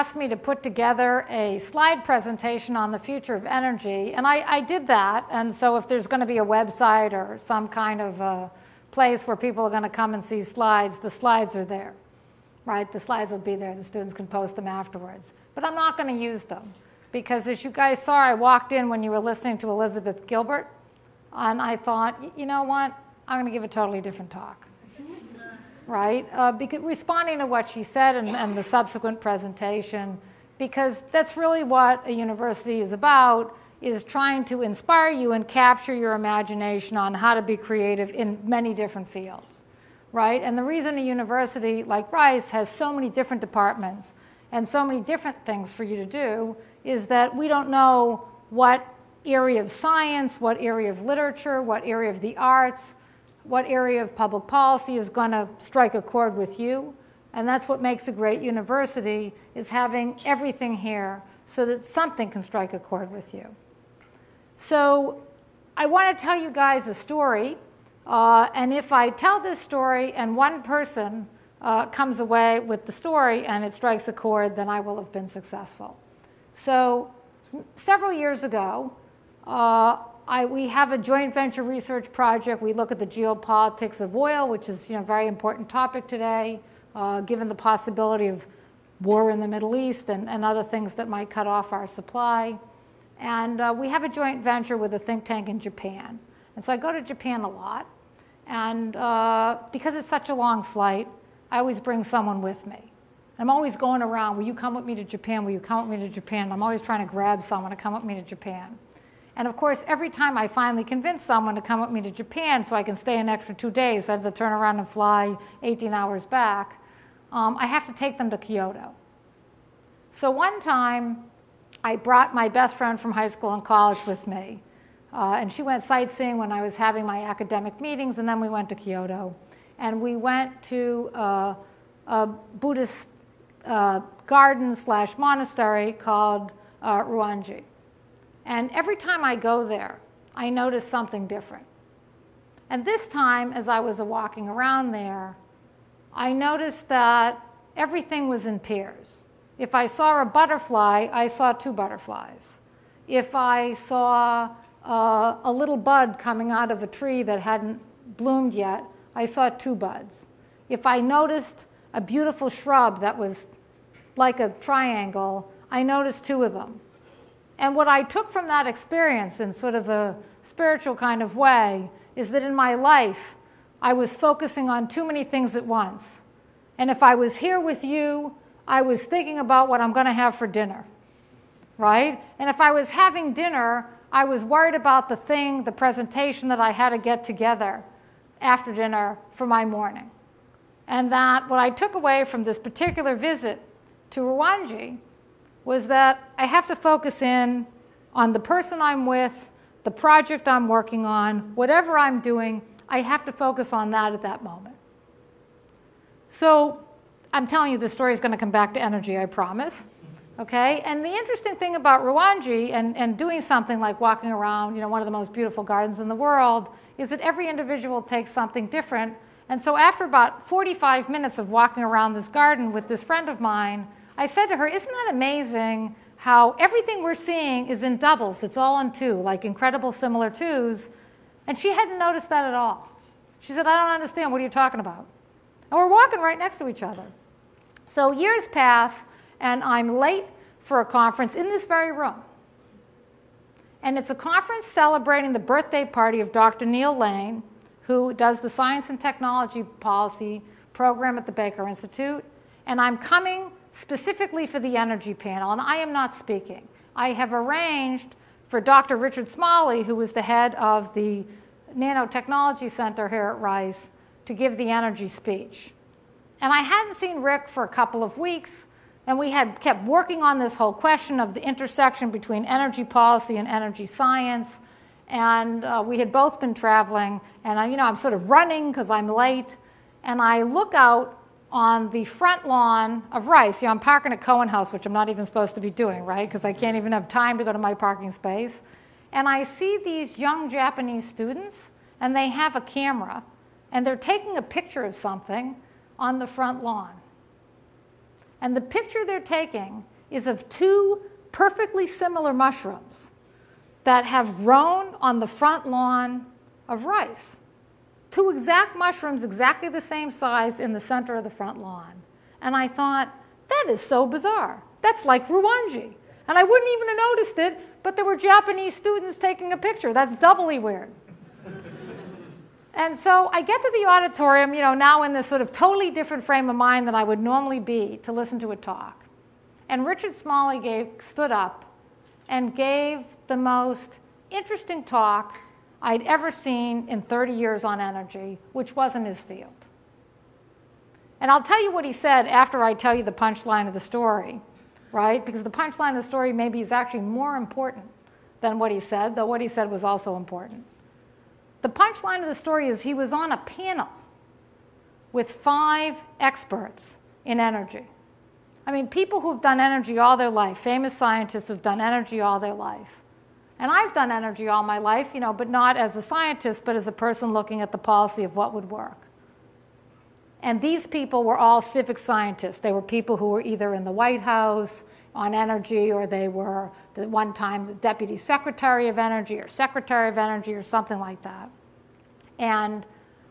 asked me to put together a slide presentation on the future of energy, and I, I did that. And so, if there's going to be a website or some kind of place where people are going to come and see slides, the slides are there, right? The slides will be there. The students can post them afterwards. But I'm not going to use them because, as you guys saw, I walked in when you were listening to Elizabeth Gilbert, and I thought, you know what? I'm going to give a totally different talk right? Uh, because responding to what she said and, and the subsequent presentation, because that's really what a university is about, is trying to inspire you and capture your imagination on how to be creative in many different fields, right? And the reason a university like Rice has so many different departments and so many different things for you to do is that we don't know what area of science, what area of literature, what area of the arts, what area of public policy is going to strike a chord with you. And that's what makes a great university is having everything here so that something can strike a chord with you. So I want to tell you guys a story. Uh, and if I tell this story and one person uh, comes away with the story and it strikes a chord, then I will have been successful. So several years ago, uh, I, we have a joint venture research project. We look at the geopolitics of oil, which is you know, a very important topic today, uh, given the possibility of war in the Middle East and, and other things that might cut off our supply. And uh, we have a joint venture with a think tank in Japan. And so I go to Japan a lot. And uh, because it's such a long flight, I always bring someone with me. I'm always going around, will you come with me to Japan? Will you come with me to Japan? I'm always trying to grab someone to come with me to Japan. And of course, every time I finally convince someone to come with me to Japan so I can stay an extra two days, I have to turn around and fly 18 hours back, um, I have to take them to Kyoto. So one time, I brought my best friend from high school and college with me. Uh, and she went sightseeing when I was having my academic meetings, and then we went to Kyoto. And we went to uh, a Buddhist uh, garden slash monastery called uh, Ryoanji. And every time I go there, I notice something different. And this time, as I was walking around there, I noticed that everything was in pairs. If I saw a butterfly, I saw two butterflies. If I saw uh, a little bud coming out of a tree that hadn't bloomed yet, I saw two buds. If I noticed a beautiful shrub that was like a triangle, I noticed two of them. And what I took from that experience in sort of a spiritual kind of way is that in my life, I was focusing on too many things at once. And if I was here with you, I was thinking about what I'm going to have for dinner, right? And if I was having dinner, I was worried about the thing, the presentation that I had to get together after dinner for my morning. And that what I took away from this particular visit to Ryoanji was that I have to focus in on the person I'm with, the project I'm working on, whatever I'm doing, I have to focus on that at that moment. So I'm telling you, the story is going to come back to energy, I promise. Okay? And the interesting thing about Ryoanji and, and doing something like walking around, you know, one of the most beautiful gardens in the world, is that every individual takes something different. And so after about 45 minutes of walking around this garden with this friend of mine, I said to her, Isn't that amazing how everything we're seeing is in doubles? It's all in two, like incredible similar twos. And she hadn't noticed that at all. She said, I don't understand. What are you talking about? And we're walking right next to each other. So years pass, and I'm late for a conference in this very room. And it's a conference celebrating the birthday party of Dr. Neal Lane, who does the Science and Technology Policy program at the Baker Institute. And I'm coming specifically for the energy panel, and I am not speaking. I have arranged for Dr. Richard Smalley, who was the head of the Nanotechnology Center here at Rice, to give the energy speech. And I hadn't seen Rick for a couple of weeks, and we had kept working on this whole question of the intersection between energy policy and energy science. And uh, we had both been traveling, and I, you know, I'm sort of running because I'm late. And I look out on the front lawn of Rice. You know, I'm parking at Cohen House, which I'm not even supposed to be doing, right? Because I can't even have time to go to my parking space. And I see these young Japanese students, and they have a camera, and they're taking a picture of something on the front lawn. And the picture they're taking is of two perfectly similar mushrooms that have grown on the front lawn of Rice. Two exact mushrooms, exactly the same size, in the center of the front lawn. And I thought, that is so bizarre. That's like Ryoanji. And I wouldn't even have noticed it, but there were Japanese students taking a picture. That's doubly weird. and so I get to the auditorium, you know, now in this sort of totally different frame of mind than I would normally be to listen to a talk. And Richard Smalley gave, stood up and gave the most interesting talk I'd ever seen in 30 years on energy, which wasn't his field. And I'll tell you what he said after I tell you the punchline of the story, right? Because the punchline of the story maybe is actually more important than what he said, though what he said was also important. The punchline of the story is he was on a panel with five experts in energy. I mean, people who've done energy all their life, famous scientists who've done energy all their life. And I've done energy all my life, you know, but not as a scientist, but as a person looking at the policy of what would work. And these people were all civic scientists. They were people who were either in the White House on energy, or they were the one time the deputy secretary of energy, or secretary of energy, or something like that. And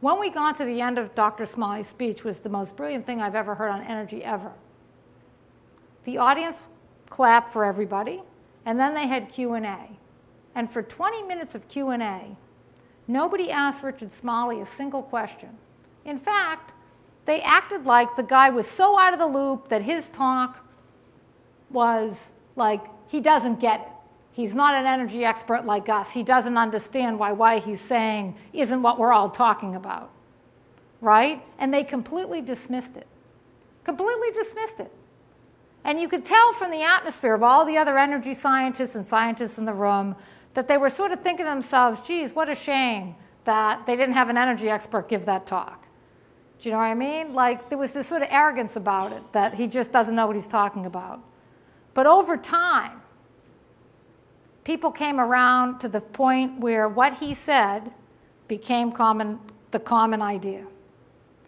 when we got to the end of Dr. Smalley's speech was the most brilliant thing I've ever heard on energy ever. The audience clapped for everybody, and then they had Q&A. And for 20 minutes of Q&A, nobody asked Richard Smalley a single question. In fact, they acted like the guy was so out of the loop that his talk was like he doesn't get it. He's not an energy expert like us. He doesn't understand why why he's saying isn't what we're all talking about. Right? And they completely dismissed it. Completely dismissed it. And you could tell from the atmosphere of all the other energy scientists and scientists in the room that they were sort of thinking to themselves, geez, what a shame that they didn't have an energy expert give that talk. Do you know what I mean? Like there was this sort of arrogance about it that he just doesn't know what he's talking about. But over time, people came around to the point where what he said became common, the common idea.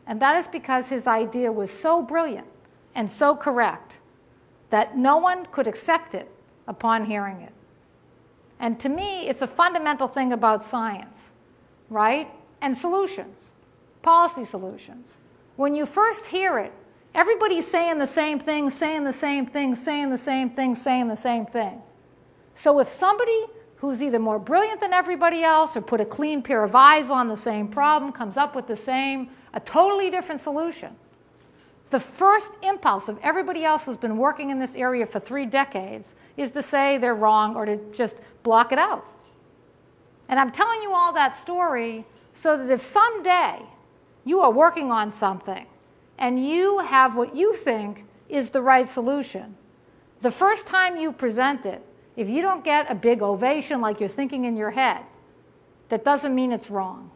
And that is because his idea was so brilliant and so correct that no one could accept it upon hearing it. And to me, it's a fundamental thing about science, right? And solutions, policy solutions. When you first hear it, everybody's saying the same thing, saying the same thing, saying the same thing, saying the same thing. So if somebody who's either more brilliant than everybody else or put a clean pair of eyes on the same problem comes up with the same, a totally different solution, the first impulse of everybody else who's been working in this area for three decades is to say they're wrong or to just block it out. And I'm telling you all that story so that if someday you are working on something and you have what you think is the right solution, the first time you present it, if you don't get a big ovation like you're thinking in your head, that doesn't mean it's wrong.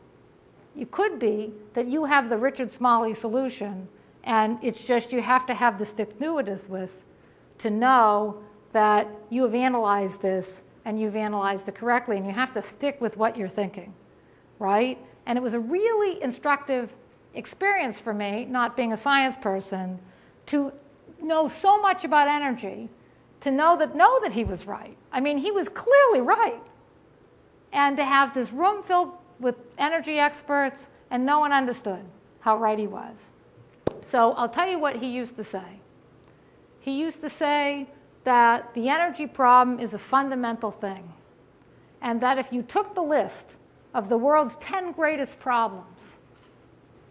It could be that you have the Richard Smalley solution and it's just you have to have the stick with to know that you have analyzed this and you've analyzed it correctly, and you have to stick with what you're thinking, right? And it was a really instructive experience for me, not being a science person, to know so much about energy, to know that know that he was right. I mean, he was clearly right. And to have this room filled with energy experts, and no one understood how right he was. So I'll tell you what he used to say. He used to say that the energy problem is a fundamental thing, and that if you took the list of the world's 10 greatest problems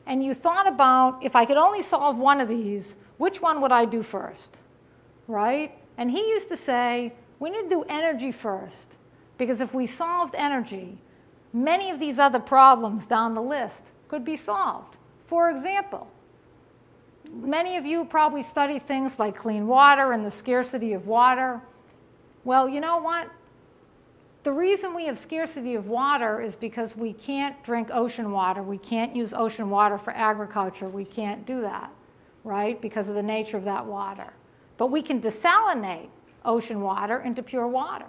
and you thought about if I could only solve one of these, which one would I do first? Right? And he used to say, we need to do energy first, because if we solved energy, many of these other problems down the list could be solved. For example, many of you probably study things like clean water and the scarcity of water. Well, you know what? The reason we have scarcity of water is because we can't drink ocean water. We can't use ocean water for agriculture. We can't do that, right? Because of the nature of that water. But we can desalinate ocean water into pure water.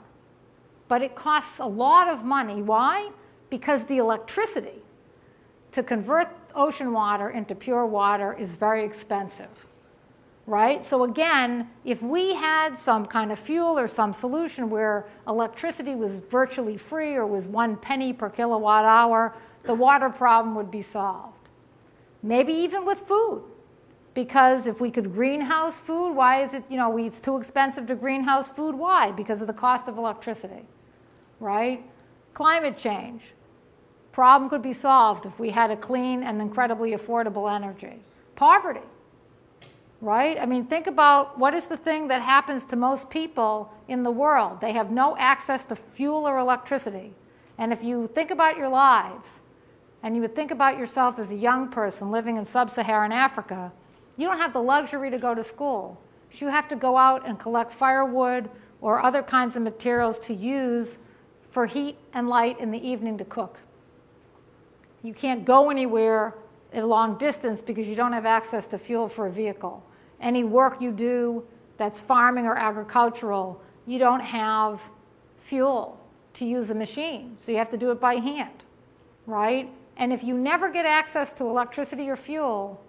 But it costs a lot of money. Why? Because the electricity to convert ocean water into pure water is very expensive. right? So again, if we had some kind of fuel or some solution where electricity was virtually free or was one penny per kilowatt hour, the water problem would be solved. Maybe even with food. Because if we could greenhouse food, why is it, you know, it's too expensive to greenhouse food? Why? Because of the cost of electricity, right? Climate change. Problem could be solved if we had a clean and incredibly affordable energy. Poverty, right? I mean, think about what is the thing that happens to most people in the world? They have no access to fuel or electricity. And if you think about your lives, and you would think about yourself as a young person living in sub Saharan Africa, you don't have the luxury to go to school. You have to go out and collect firewood or other kinds of materials to use for heat and light in the evening to cook. You can't go anywhere at a long distance because you don't have access to fuel for a vehicle. Any work you do that's farming or agricultural, you don't have fuel to use a machine, so you have to do it by hand, right? And if you never get access to electricity or fuel,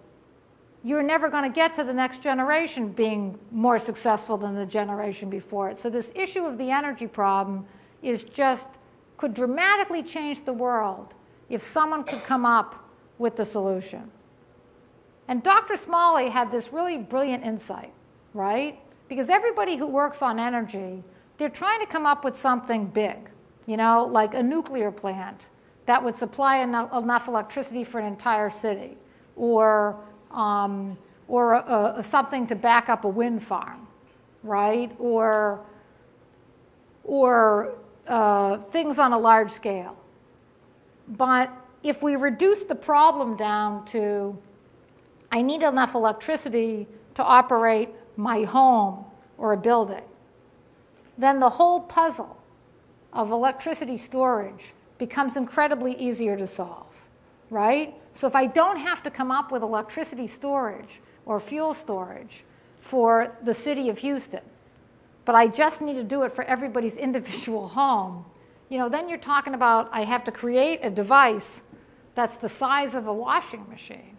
you're never going to get to the next generation being more successful than the generation before it. So this issue of the energy problem is just could dramatically change the world if someone could come up with the solution. And Dr. Smalley had this really brilliant insight, right? Because everybody who works on energy, they're trying to come up with something big, you know, like a nuclear plant that would supply enough, electricity for an entire city, or, um, or a, a, something to back up a wind farm, right? Or, or uh, things on a large scale. But if we reduce the problem down to, I need enough electricity to operate my home or a building, then the whole puzzle of electricity storage becomes incredibly easier to solve, right? So if I don't have to come up with electricity storage or fuel storage for the city of Houston, but I just need to do it for everybody's individual home, you know, then you're talking about I have to create a device that's the size of a washing machine.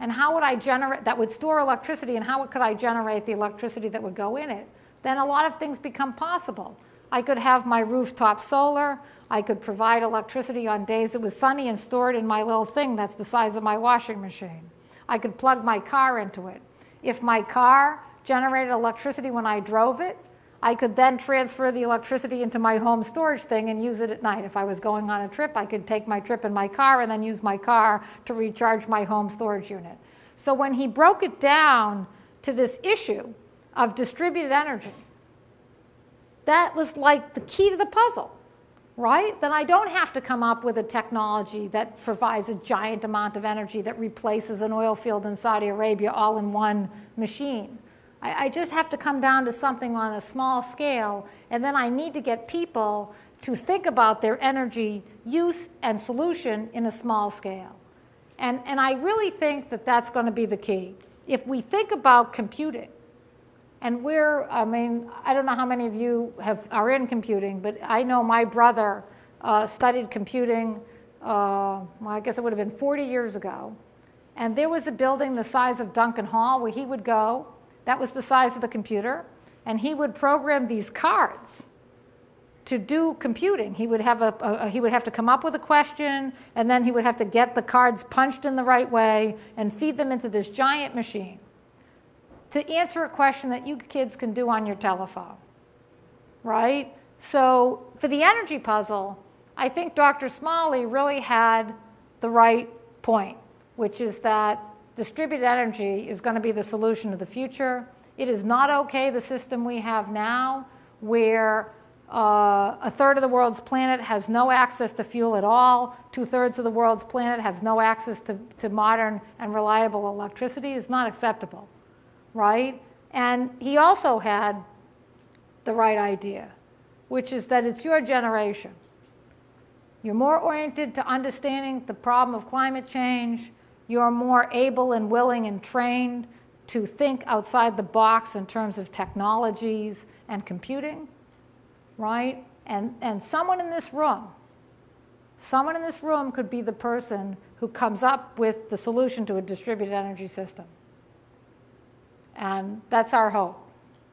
And how would I generate, that would store electricity, and how could I generate the electricity that would go in it? Then a lot of things become possible. I could have my rooftop solar. I could provide electricity on days it was sunny and store it in my little thing that's the size of my washing machine. I could plug my car into it. If my car generated electricity when I drove it, I could then transfer the electricity into my home storage thing and use it at night. If I was going on a trip, I could take my trip in my car and then use my car to recharge my home storage unit. So when he broke it down to this issue of distributed energy, that was like the key to the puzzle, right? Then I don't have to come up with a technology that provides a giant amount of energy that replaces an oil field in Saudi Arabia all in one machine. I, I just have to come down to something on a small scale, and then I need to get people to think about their energy use and solution in a small scale. And, and I really think that that's going to be the key. If we think about computing, and we're, I mean, I don't know how many of you have, are in computing, but I know my brother uh, studied computing, uh, well, I guess it would have been 40 years ago. And there was a building the size of Duncan Hall where he would go. That was the size of the computer. And he would program these cards to do computing. He would have, a, a, he would have to come up with a question, and then he would have to get the cards punched in the right way and feed them into this giant machine to answer a question that you kids can do on your telephone, right? So for the energy puzzle, I think Dr. Smalley really had the right point, which is that distributed energy is going to be the solution of the future. It is not okay, the system we have now, where uh, a third of the world's planet has no access to fuel at all, two thirds of the world's planet has no access to, to modern and reliable electricity, is not acceptable right? And he also had the right idea, which is that it's your generation. You're more oriented to understanding the problem of climate change. You're more able and willing and trained to think outside the box in terms of technologies and computing, right? And, and someone in this room, someone in this room could be the person who comes up with the solution to a distributed energy system. And that's our hope,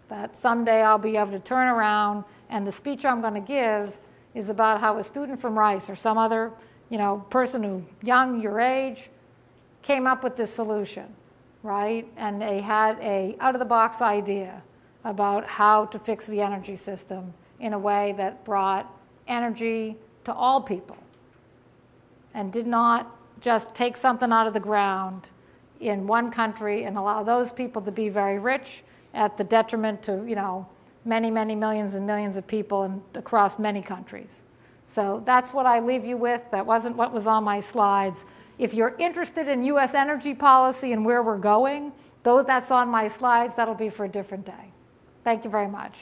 that someday I'll be able to turn around and the speech I'm going to give is about how a student from Rice or some other you know, person who young, your age, came up with this solution, right? And they had a out-of-the-box idea about how to fix the energy system in a way that brought energy to all people and did not just take something out of the ground in one country and allow those people to be very rich at the detriment to, you know, many, many millions and millions of people and across many countries. So that's what I leave you with. That wasn't what was on my slides. If you're interested in U.S. energy policy and where we're going, though that's on my slides, that'll be for a different day. Thank you very much.